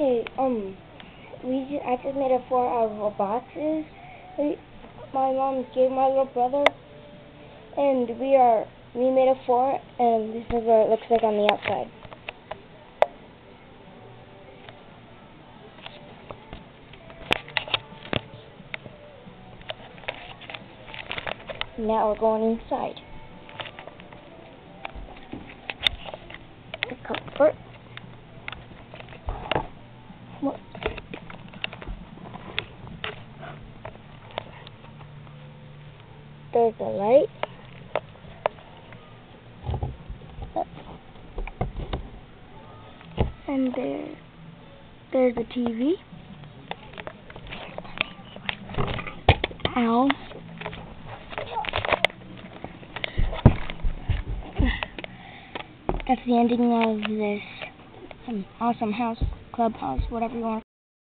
Hey, um, we ju- I just made a four out of boxes. My mom gave my little brother, and we are we made a four, and this is what it looks like on the outside. Now we're going inside. The comfort. What? There's a light. And there, there's a TV. Ow. That's the ending of this um, awesome house, clubhouse, whatever you want